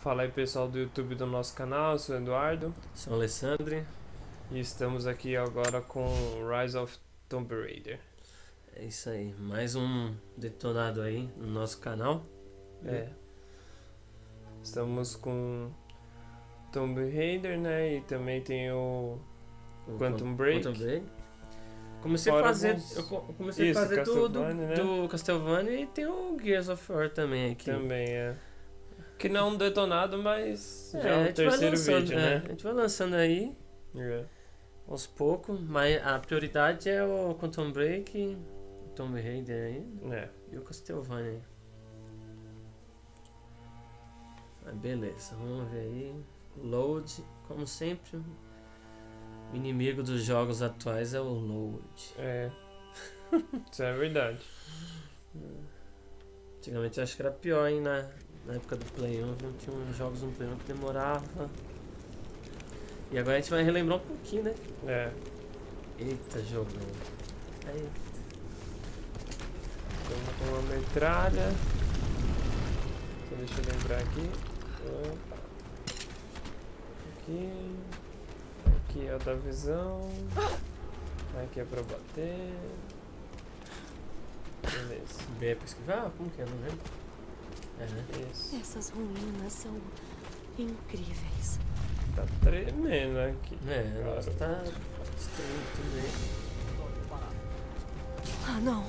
Fala aí pessoal do YouTube do nosso canal, eu sou o Eduardo Sou o Alessandro. e estamos aqui agora com Rise of Tomb Raider. É isso aí. Mais um detonado aí no nosso canal. É. Estamos com Tomb Raider, né? E também tem o O Quantum Break. Quantum Break. Comecei Fora a fazer. alguns- Eu co- comecei Isso, a fazer do, né? do Castlevania e tem o Gears of War também aqui. também, é. Que não é um detonado, mas É, já é vai terceiro vídeo, é, né? A gente vai lançando aí É. aos poucos, mas a prioridade é o Quantum Break, o Tomb Raider aí É. e o Castlevania aí. Mas beleza, vamos ver aí. Load, como sempre, o inimigo dos jogos atuais é o load. É. Isso é verdade. Antigamente eu acho que era pior, hein, na, na época do Play 1, não tinha uns jogos no Play 1 que demorava. E agora a gente vai relembrar um pouquinho, né? É. Eita, jogo. Aí, Estamos com uma metralha. Só deixa eu lembrar aqui. Opa. Aqui. Aqui é o da visão. Aqui é pra bater. Beleza. B é pra esquivar? Como que é? Não lembro. Né? Isso. Essas ruínas são incríveis. Tá tremendo aqui. É, tá destruindo tudo aí. Ah, não.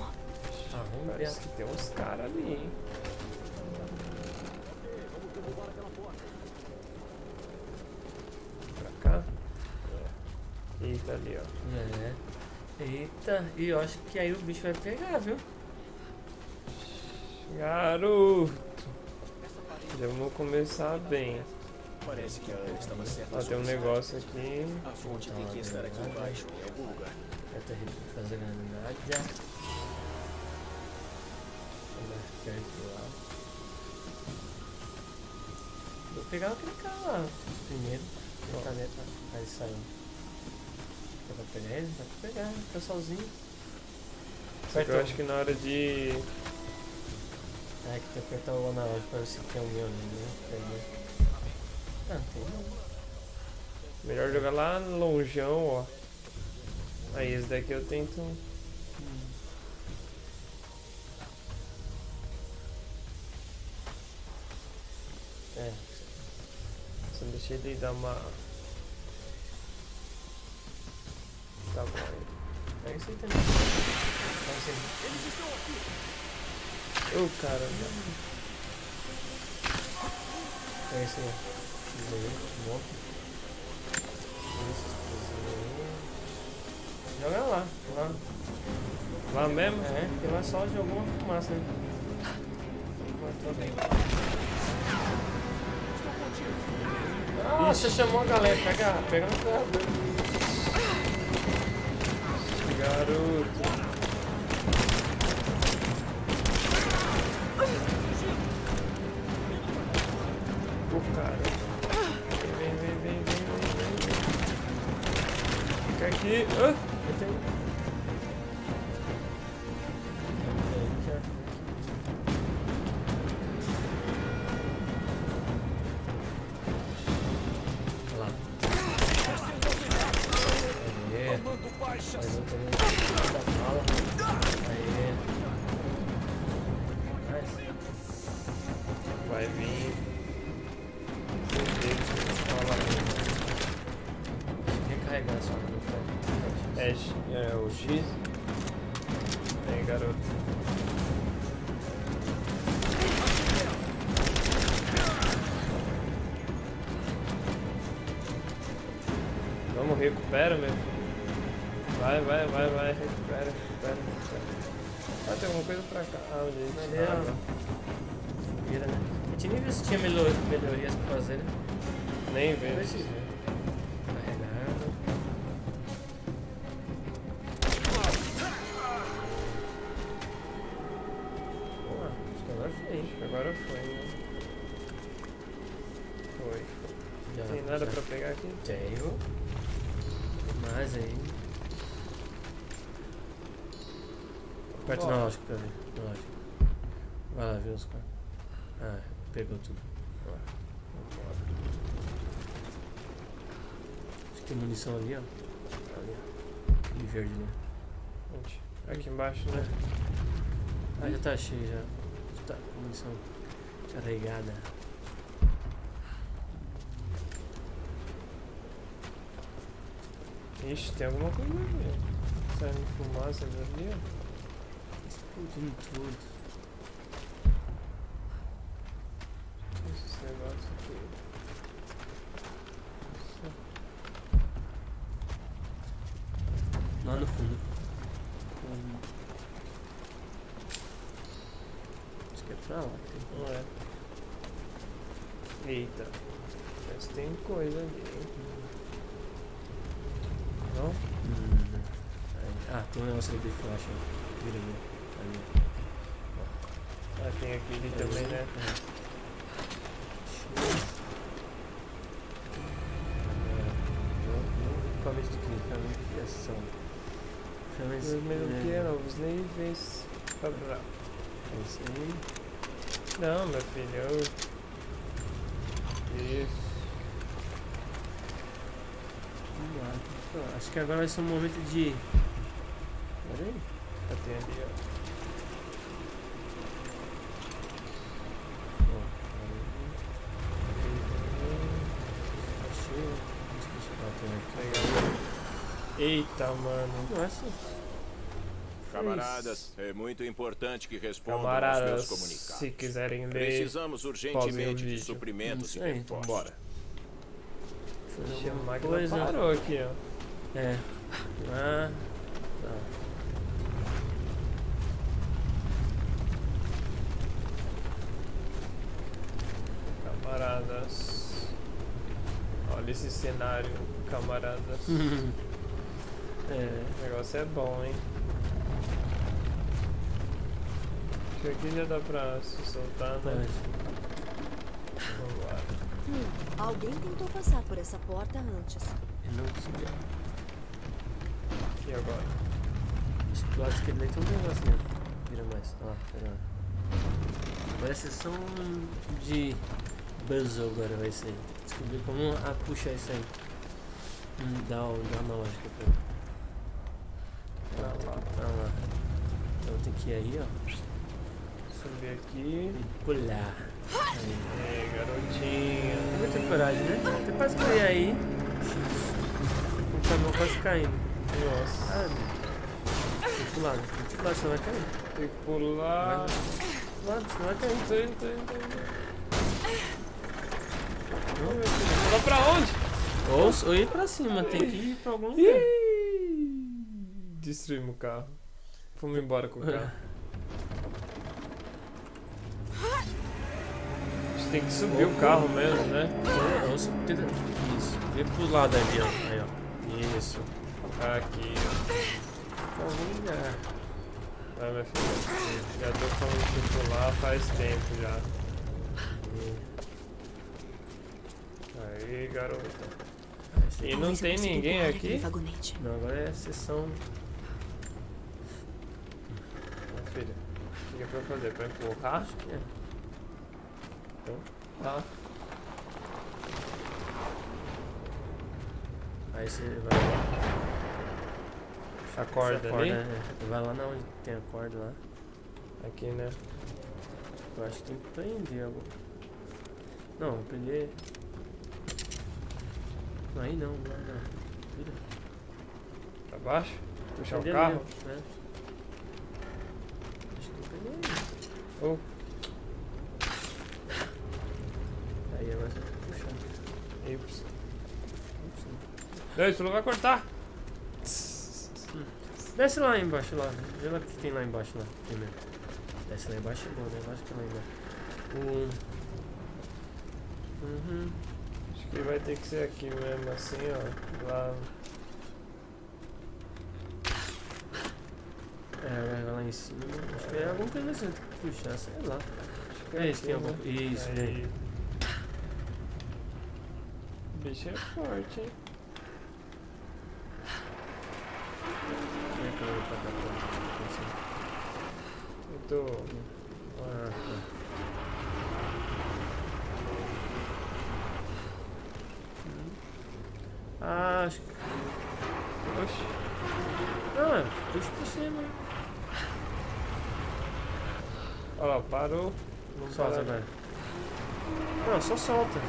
Ah, vamos ver. Parece que tem uns caras ali, hein? Pra cá? É. Eita, ali, ó. É. Eita, e eu acho que aí o bicho vai pegar, viu? Garoto! Já vamos começar bem. Parece que a Ana estava certa. Ó, tem um negócio aqui. A fonte tem que estar aqui embaixo, em algum lugar. Que fazer granada. Vamos perto lá. Vou pegar aquele cara lá primeiro. Ó. A caneta. Aí saiu. Dá pra pegar ele? Dá pra pegar, tá sozinho. Só que eu acho que na hora de. É que tem que apertar o analógico pra ver se tem alguém ali, né? Ah, não tem não. Melhor jogar lá longeão, ó. Aí esse daqui eu tento. É, Só deixei ele dar uma. Tá bom aí. pega isso aí também. Pega isso aí. Ô caramba. Pega isso aí. Bom. Isso, isso aí. Joga lá, lá. Lá mesmo? É, porque lá só jogou uma fumaça, né? Ah, você chamou a galera, pega, pega no carro. Garoto. Vai vir. Recarregar só. não aí. É, é o X. Garoto. Vamos, recupera, meu. Vai, vai, vai, vai, recupera, recupera, recupera. Ah, tem alguma coisa pra cá. Ah, gente, Mas nada. é Fogueira, né? A gente nem viu se tinha melhor, melhorias pra fazer, né? Nem Vamos Aperta o Bora. analógico pra ver. Analógico. Vai lá ver os caras. Ah, pegou tudo. Acho que tem munição ali, ó. Ali, ó. Aquele verde, né? Onde? Aqui embaixo, né? Ah, já tá cheio já. Já tá com munição carregada. Ixi, tem alguma coisa ali. Saindo fumaça ali, ó. Tudo. Que é Esses negócios aqui. Lá no fundo. Hum. Acho que é pra lá. tem- Não é. Eita. Mas tem coisa ali? Não? Hum. Ah, tem um negócio ali de flash. ó. Vira. Ali. Ah, tem aquele também, né? Ferramenta de que? Ferramenta de Primeiro que é novos níveis. Blá. É isso aí. Não, meu filho. eu- Isso. Vamos lá. Acho que agora vai ser um momento de. Pera aí. Ali, ó. Ó, tá cheio. Deixa eu bater aqui. Legal. Eita, mano. Nossa. Camaradas, é muito importante que respondam aos meus Camaradas, comunicados. se quiserem ler, Precisamos urgentemente de suprimentos e reforços. bora. Fazer Ixi, a alguma máquina coisa. parou aqui, ó. É. Ah. Tá. Camaradas. Olha esse cenário, camaradas. é. O negócio é bom, hein? Acho que aqui já dá pra se soltar, né? Hum, alguém tentou passar por essa porta antes. Eu não consegui. E agora? Acho que do lado esquerdo tem um negócio né? Vira mais. Ó, pera lá. Agora é sessão de puzzle agora vai ser. Descobrir como a puxar isso aí. Hum, dá, dá uma lógica pra mim. Pra lá. Pra lá. Tem ir aí, ó. Subir aqui. E pular. Aí. Ei, garotinha. Muita coragem, né? Você quase cair aí. O caminhão quase caindo. Nossa. Sabe? Tem que pular? Tem que pular, senão vai cair. Tem que pular. Vai. Pular, senão vai cair. Ô, meu filho, Pular pra onde? Ou, ou ir pra cima, tem que ir pra algum lugar. Destruímos o carro. Fomos embora com o carro. Tem que subir o carro mesmo, né? Você tenta. Isso. Vem pro lado ali, ó. Aí, ó. Isso. Aqui. Algum lugar. Vai, minha filha. Já tô falando de pular faz tempo já. Aí, garota. E não tem ninguém aqui? Não, agora é a sessão. Filha, o que é pra fazer? Pra empurrar? Acho que é. Tá. Aí você vai lá. A corda Essa ali? é. Vai lá na onde tem a corda lá. Aqui, né? Eu acho que tem que prender algo. Não, vou prender. Aí não, não, não. Pra baixo? Puxar o carro? ali, né? Acho que tem que prender aí. Oh, Aí agora você que puxar. Ips. Ups, Não, isso não vai cortar! Desce lá embaixo lá. Vê lá o que tem lá embaixo lá. Primeiro. Desce lá embaixo é bom, né? Eu acho que lá embaixo. Um. Uhum. Acho que vai ter que ser aqui mesmo, assim, ó. Lá. É, cima. Acho que é alguma coisa assim, tem que puxar, sei lá. Que É isso, tem alguma Isso, Aí. vem. O bicho é forte, hein? Vem pra cá, pra cá, pra cá. Eu tô. Ah, tá. Ah, acho que. Oxi. É, puxa por cima. Olha lá, parou. Solta para. agora. Não, só solta.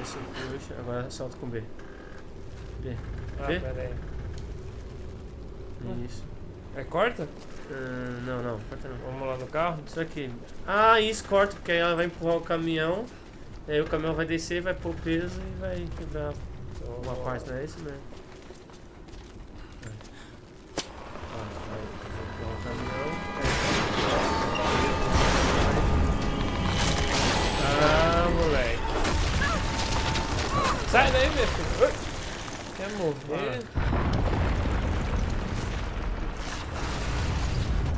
Isso, puxa. Agora solta com B. B. Ah, pera aí. Isso. É corta? Ah, não, não, corta não. Vamos lá no carro? Isso aqui. Ah, isso corta, porque aí ela vai empurrar o caminhão. E aí o caminhão vai descer, vai pôr peso e vai quebrar Então, uma parte, não é isso, né? Morrer?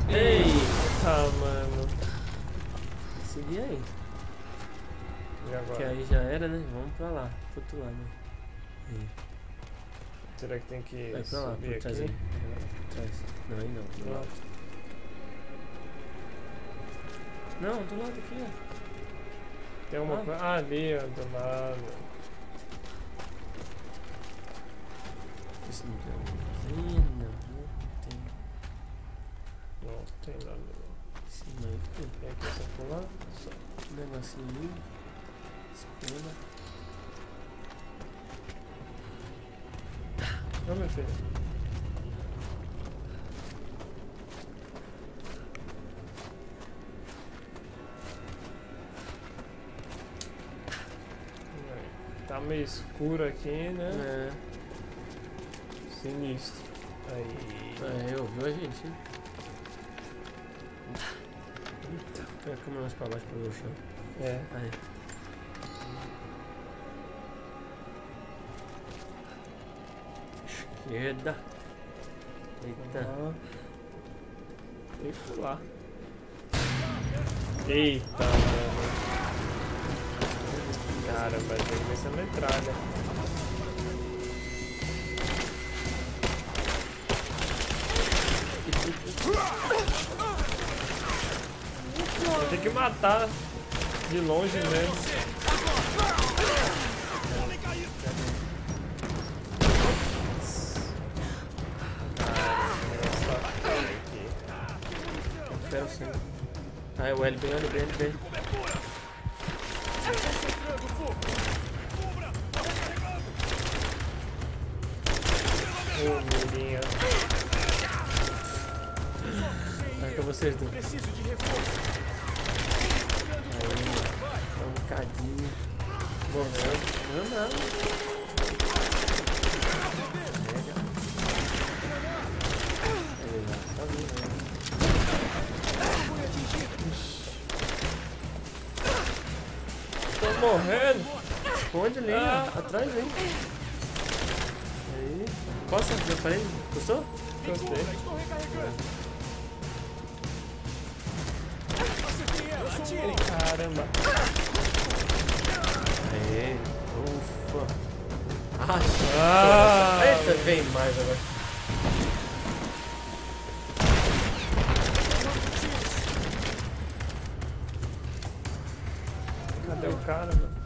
Eita, mano. Seguir aí. E Que aí já era, né? Vamos pra lá, pro outro lado. Né? Aí. Será que tem que Vai pra lá, subir por trás aqui? aí. Por trás. Não, aí não. Do Não. lado. Não, do lado aqui, ó. Tem uma Ah. coisa. Ah, ali, ó, do lado. Esse não tem aqui, não. Não tem. Não, tem nada. Esse. Tem aqui só pular. Só. Um negocinho ali. Não, meu filho. Tá meio escuro aqui, né? É. Sinistro. Aí. É, ouviu a gente, hein? Põe a câmera mais pra baixo pra ver o chão. É. Aí. Esquerda. Eita. Aham. E pular. Eita, mano. Cara, vai ter que ver essa metralha. Vai ter que matar de longe mesmo. Espera o sangue. Ah, é o L bem, L bem, Dois. Preciso de reforço. Aí, um bocadinho. Morreu. Tô morrendo. Esconde ali, Ah. atrás, hein? Aí. Costa na parede. Gostou? Gostei. Recarregando. Caramba. Aê. Ufa. Ah, Ah, Eita, vem mais agora. cadê o cara, mano?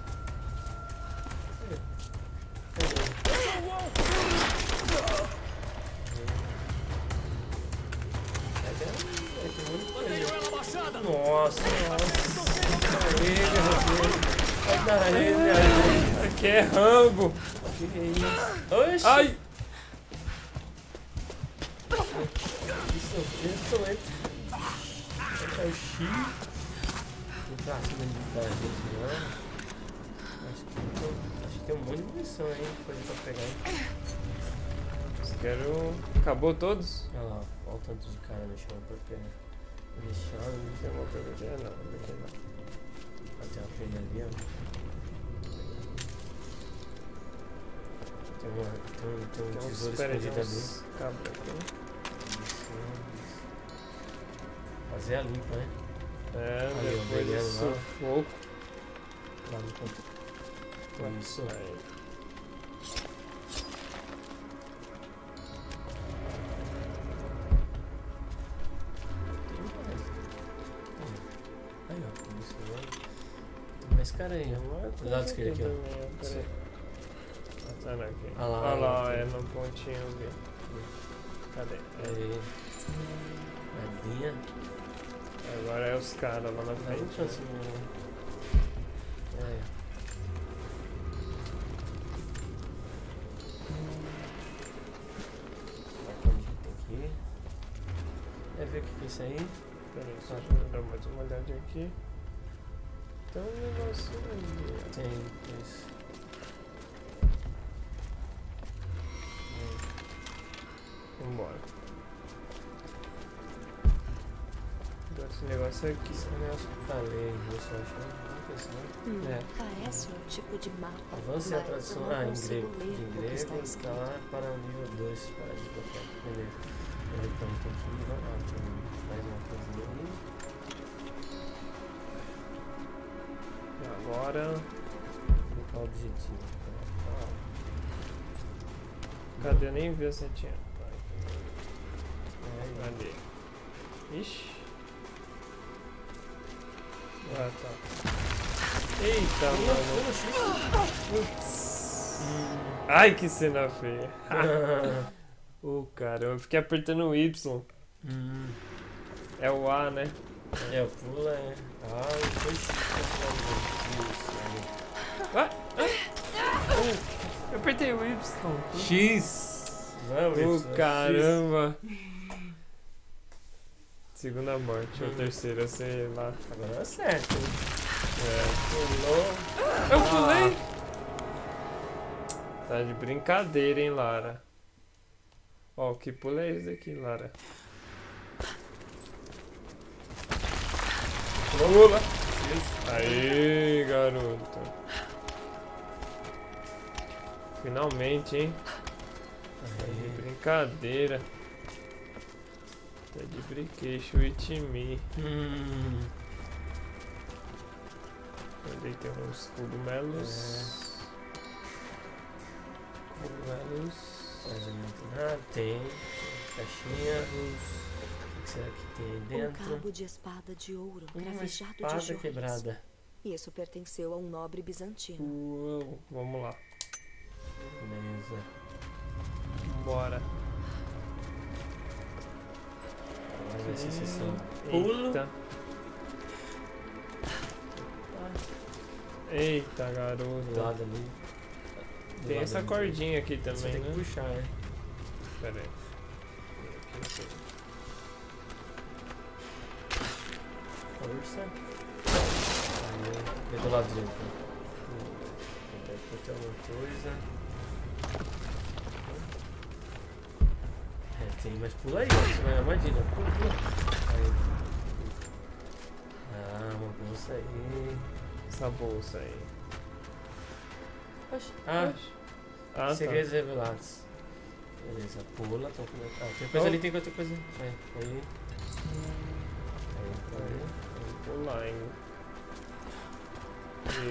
Gente, não. Acho que, tem- acho que tem um monte de munição aí, coisa pra pegar. Quero. Acabou todos? Olha lá, olha o tanto de cara no chão pra pegar. Deixar, Tem uma perguntinha? Não, não tem não. Tem uma pena ali, ó. Tem, uma, tem, tem um Tem tesouro escondido ali. aqui. Isso, isso. Fazer a limpa, né? É, Ali, depois do lá. sufoco. Lá no canto. Isso. Aí. Aí, ó. Isso agora. mais cara aí, ó. Do lado esquerdo aqui, ó. Ah, não, aqui. Ah lá, Ah lá, aqui. é no pontinho ali. Cadê? Aí. Nadinha. Agora é os caras lá na Não frente. tem né? não. É. Tá, como que tem que ir? É ver o que é isso aí. Peraí, só deixa eu dar mais uma olhadinha aqui. Tem um negócio ali. ó. Tem isso. Vambora. Agora esse negócio aqui. Esse negócio que eu falei, eu só coisa, né? Hum, É. Parece um tipo de mapa. Avance a tradução. Ah, em grego. ler Em está grego, escrito. tá lá para o nível 2 para desbloquear. Beleza. Aí, Então a gente tem que ir. Vamos lá, mais uma coisinha ali. E agora. Colocar o objetivo. Tá, Cadê? Eu nem vi a setinha. É, Ali. Ixi. Ah, tá. Eita, mano. Ai, que cena feia. Ô, caramba, eu fiquei apertando o Y. Hum, É o A, né? é, o pula é. Ah, foi isso. Eu apertei o Y. X! Vamos, Ô, Y, caramba. Segunda morte, ou Hum. terceira, sei lá. Agora é certo. É. Pulou. Eu pulei! Tá de brincadeira, hein, Lara? Ó, que pula é esse aqui, Lara? Pula! Aí, garoto. Finalmente, hein? Tá de brincadeira. Tá de brinquedo, it me. Hum. Ali tem uns cogumelos. Cogumelos. Mais ou menos nada. Tem. Caixinha. O que será que tem aí Um dentro? cabo de espada de ouro, Uma cravejado de espada joias. quebrada. Isso pertenceu a um nobre bizantino. Uou, vamos lá. Beleza. Bora. Agora vai ser sessão. Pulo. Eita. Eita, Do garota. lado ali. Do Tem lado essa ali. cordinha aqui Você também, tem que né? puxar, né? Pera aí. Força. Aí, do lado direito. Aqui tem alguma coisa. É, tem, mas pula aí, ó. Você vai na armadilha. Pula, pula. Aí. Ah, uma bolsa aí. Essa bolsa aí. Oxi. Ah, Ah, tá. segredos revelados. Beleza, pula. Tô com... Ah, tem coisa Oh. ali, tem outra coisa. Vai, aí. Aí, aí. Vamos pular ainda.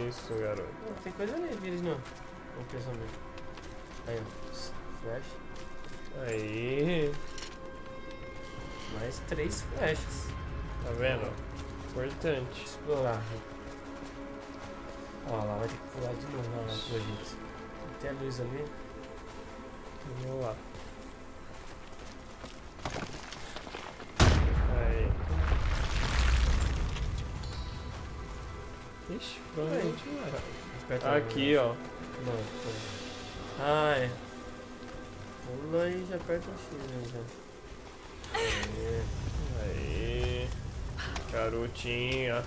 Isso, garoto. Não, tem coisa ali, eles não. Não pensam mesmo. Aí, ó. Flash. Aí. Mais três flechas. Tá vendo? Importante. Explorar. Ó lá, vai ter que pular de novo lá, lá pro Egito. Tem a luz ali. Vamos lá. Aí. Ixi? Aperta Aqui, ó. Não, pula. Ah, é. Pula e já aperta o X aí já. Aí. Aí. Garotinha.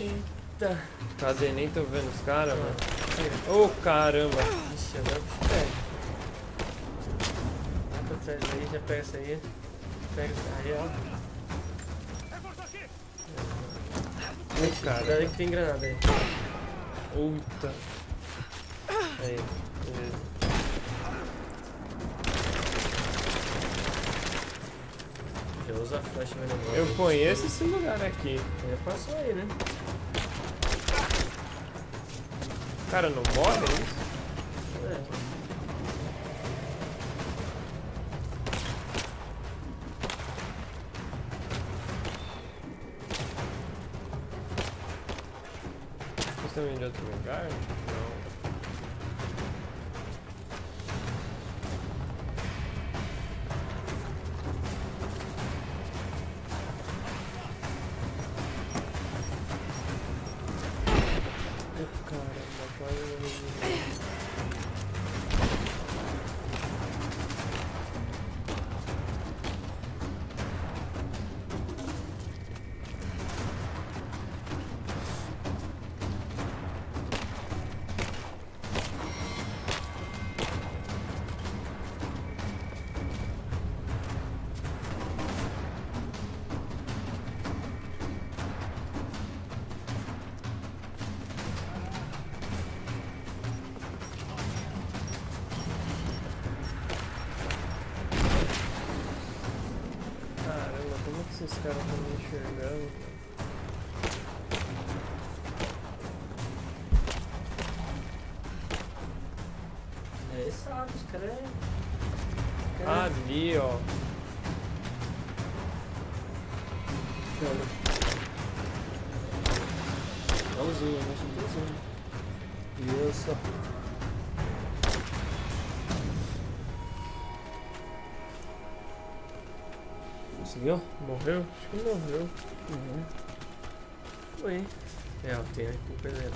Eita. Cadê? Nem tô vendo os caras, mano. Ô, caramba. Ixi, agora o bicho pega. Vai pra trás aí, já pega essa aí. Pega essa aí, ó. Ô, Cuidado cara. aí que tem granada aí. Puta. É esse, é esse. A flecha venenosa. Eu conheço esse lugar aqui. Já passou aí, né? Cara, não morre é, é. Vocês É. também de outro lugar? Não. Caras estão me enxergando? É, sabe, os caras é... Ah, ali, ó. Conseguiu? Morreu? Acho que morreu. Uhum. Foi. É, tem aqui coisa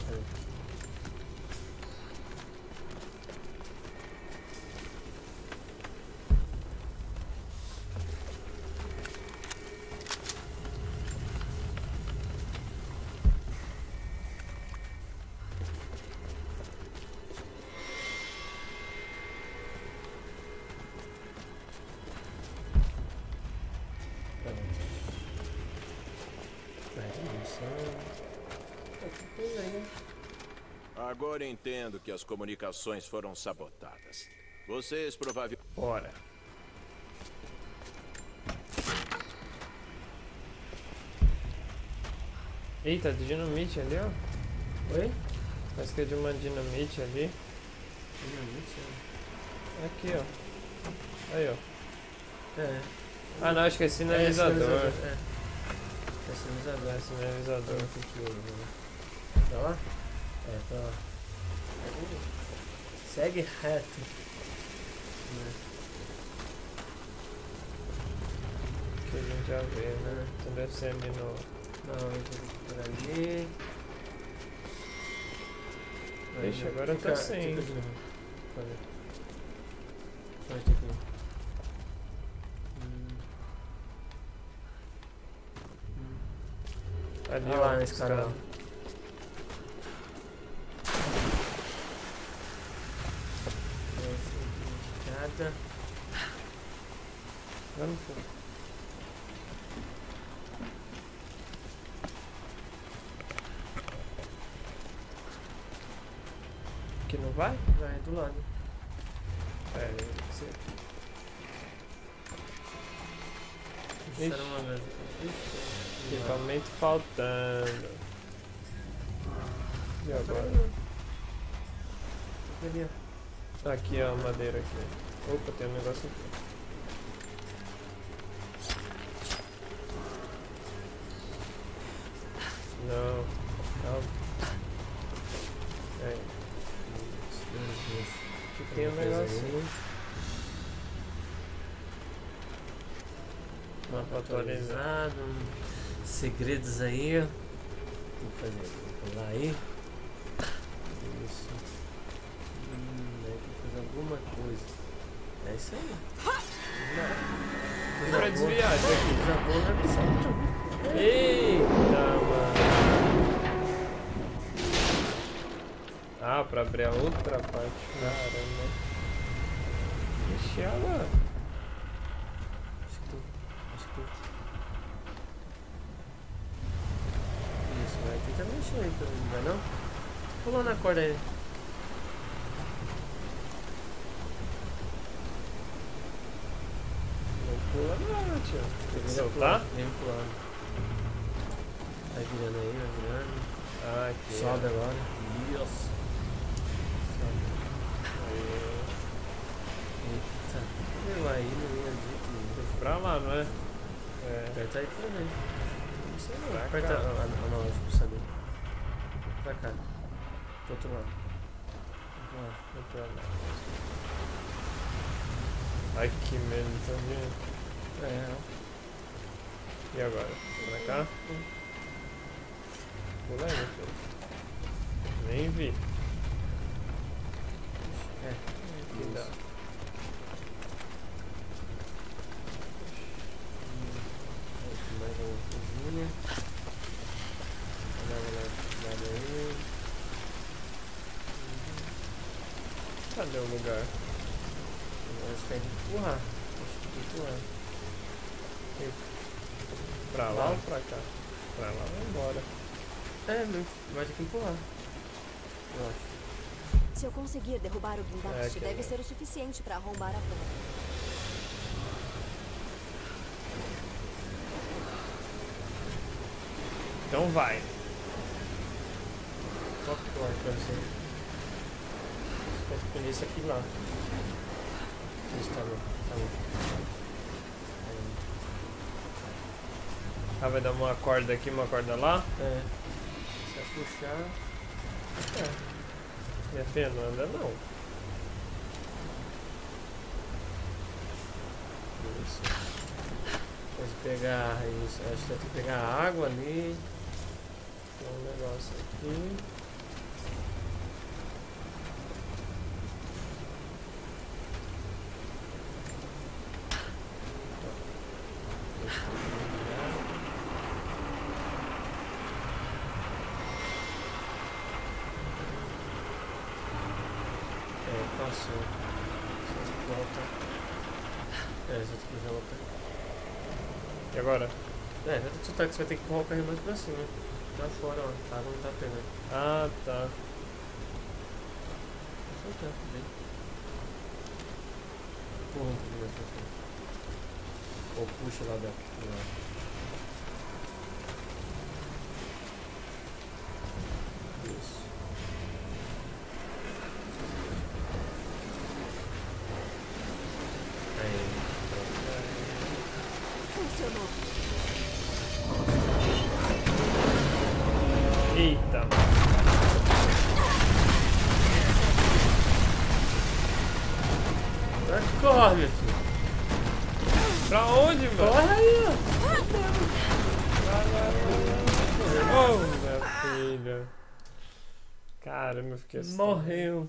entendo que as comunicações foram sabotadas. Vocês provavelmente... Bora. Eita, de dinamite ali, ó. Oi? Parece que é de uma dinamite ali. Dinamite? É. Aqui, ó. Aí, ó. É. Ah, não, acho que é sinalizador. É sinalizador. É, é sinalizador. É sinalizador. Tá lá? É, tá lá. Segue reto. Né? Que a gente já vê, né? Então deve ser ali no. Não, por ali. Ixi, agora tá sem. Fica de novo. Ir. Ali, Olha lá nesse cara Vamos fundo. Aqui não vai? Vai do lado. É, você. Uma vez. Equipamento faltando. E agora? Aqui, ó, a madeira aqui. Opa, tem um negócio aqui. Não. Calma. Aí. Aqui tem um negócio. Mapa atualizado. Segredos aí. Vou fazer. Vou pular aí. Isso. Hum, aí tem que fazer alguma coisa. É isso aí. Não. Pra desviar isso aqui. Já vou na missão. Eita, pra abrir a outra parte. Caramba. Ixi, ela. Que que tu. Isso, vai tentar mexer aí também, não vai não? Pulou na corda aí. Não pula não, tio. Tem que soltar? Vem pulando. Vai virando aí, vai virando. Ah, aqui. Sobe agora. Isso. Sobe. Aí. Eita. Vai indo, né? jeito. Pra lá, não é? É. Aperta aí também. Não sei não. Pra Aperta. cá. Ah, não, não, eu saber. Pra cá. Pro outro lado. Vamos lá. Não pra lá. Ai que medo, vendo? É, E agora? Pra cá? Pula aí, meu filho. Nem vi. é. Que dá. Aqui mais uma coisinha. Dá uma olhada aí. Cadê o lugar? Você tem que empurrar. Acho que tem que empurrar. Pra lá Lá? ou pra cá? Pra lá vai embora. É, mas vai ter que empurrar. Eu acho. Se eu conseguir derrubar o guindaste, É, deve é. ser o suficiente para arrombar a porta. Então vai. Qual que eu acho que? Vou escolher esse aqui lá. Isso tá bom, tá bom. Ah, vai dar uma corda aqui, uma corda lá. É. Se eu puxar. É. Minha filha não anda não. Isso. Pode pegar isso. Acho que ter que pegar água ali. Tem um negócio aqui. É, passou. Só volta. É, só tem que volta. E agora? Ter que você vai ter que empurrar o carrinho mais pra cima. Tá fora, ó. Água não tá pegando. Ah, tá. Mais pra frente. Ou puxa lá dentro. Morreu.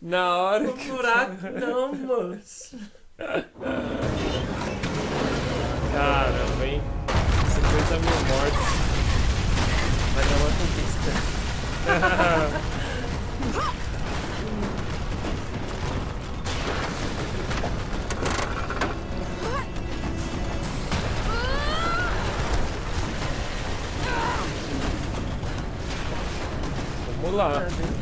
Na hora O que... buraco não, moço. Caramba, hein? 50 mil mortes. Vai dar uma conquista. Vamos lá.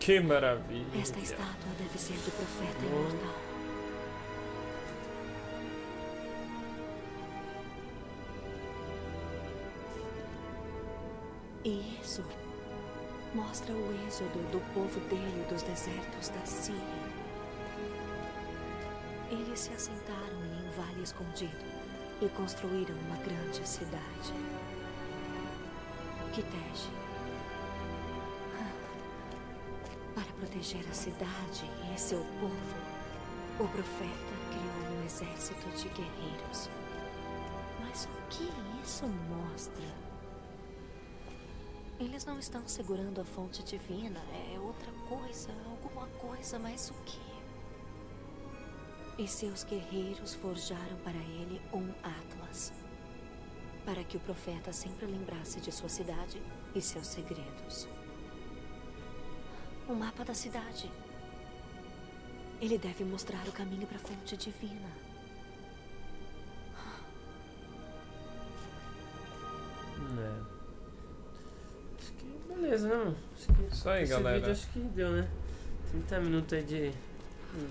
Que maravilha. Esta estátua deve ser do profeta imortal. E isso mostra o êxodo do povo dele dos desertos da Síria. Eles se assentaram em um vale escondido e construíram uma grande cidade. Kitej. Proteger a cidade e seu povo, o profeta criou um exército de guerreiros. Mas o que isso mostra? Eles não estão segurando a fonte divina. É outra coisa, alguma coisa, mas o quê? E seus guerreiros forjaram para ele um Atlas. Para que o profeta sempre lembrasse de sua cidade e seus segredos. O mapa da cidade. Ele deve mostrar o caminho para a fonte divina. É. Acho que beleza, não? Acho que Isso aí, esse galera. vídeo acho que deu, né? 30 minutos aí de,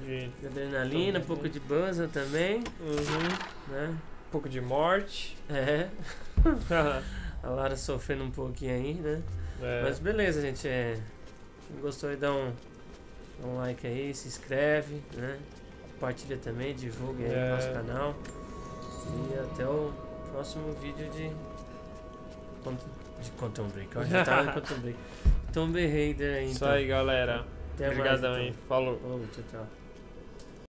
De- de adrenalina, um pouco de banza também, Uhum. né? Um pouco de morte. É, a Lara sofrendo um pouquinho aí, né? É. Mas beleza, gente. É, quem gostou aí, dá um, dá um like aí, se inscreve, né? Compartilha também, divulgue aí É. o nosso canal. E até o próximo vídeo de. De Quantum Break. Eu já tava em Quantum Break. Tomb Raider aí, Isso então. aí, galera. Até mais, Obrigadão, então. hein? Falou. Falou, tchau, tchau.